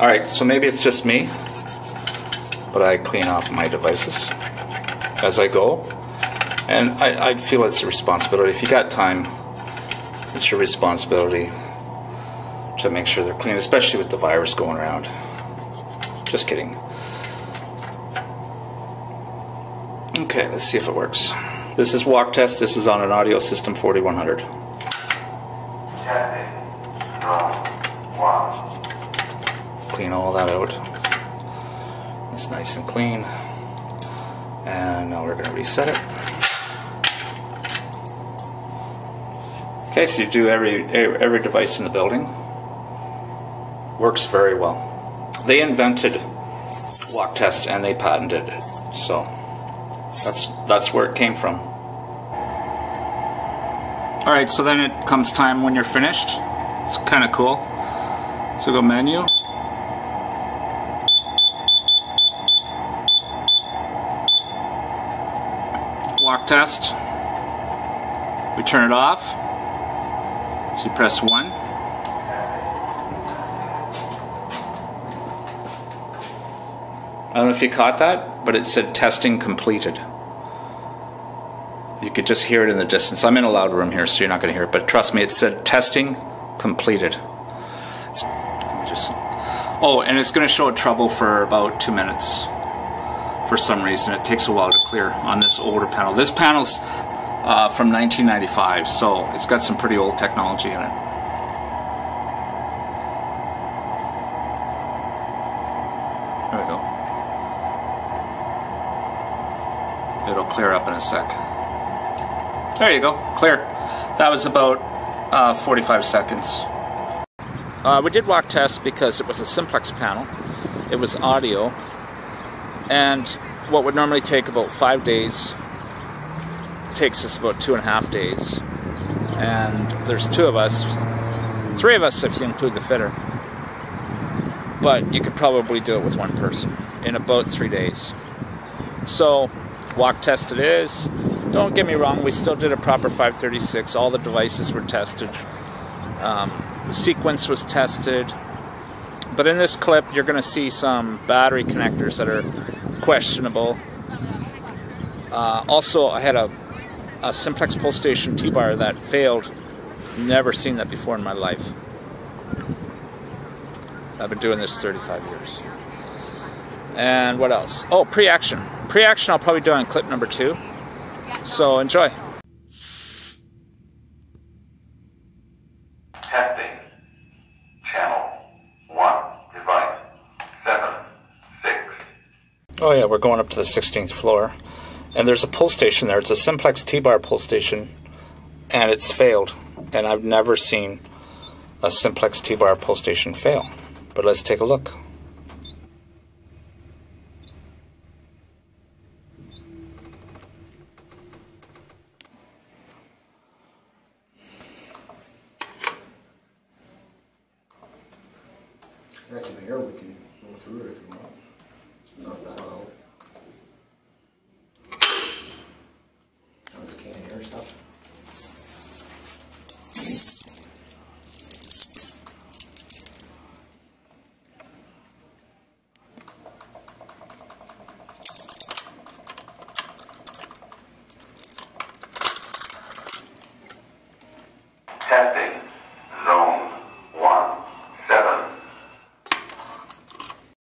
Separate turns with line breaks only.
Alright, so maybe it's just me, but I clean off my devices as I go. And I, I feel it's a responsibility. If you got time, it's your responsibility to make sure they're clean, especially with the virus going around. Just kidding. Okay, let's see if it works. This is walk test. This is on an audio system 4100. Clean all that out. It's nice and clean. And now we're going to reset it. Okay, so you do every every device in the building. Works very well. They invented walk test and they patented it. So that's that's where it came from. All right, so then it comes time when you're finished. It's kind of cool. So go menu. Walk test. We turn it off. So you press 1. I don't know if you caught that, but it said testing completed. You could just hear it in the distance. I'm in a loud room here, so you're not going to hear it, but trust me, it said testing completed. Just, oh, and it's going to show a trouble for about two minutes. For some reason, it takes a while to clear on this older panel. This panel's uh, from 1995, so it's got some pretty old technology in it. There we go. It'll clear up in a sec. There you go, clear. That was about uh, 45 seconds. Uh, we did walk test because it was a simplex panel. It was audio. And what would normally take about five days takes us about two and a half days. And there's two of us, three of us if you include the fitter. But you could probably do it with one person in about three days. So, walk test it is. Don't get me wrong, we still did a proper 536. All the devices were tested. Um, the sequence was tested. But in this clip, you're going to see some battery connectors that are questionable. Uh, also, I had a, a Simplex pull station T-bar that failed. Never seen that before in my life. I've been doing this 35 years. And what else? Oh, pre-action. Pre-action I'll probably do on clip number two. So enjoy.
Testing. Channel 1. Device 7. 6.
Oh yeah, we're going up to the 16th floor. And there's a pull station there. It's a Simplex T-bar pull station. And it's failed. And I've never seen a Simplex T-bar pull station fail. But let's take a look.
Actually, here we can go through it if you want. stepping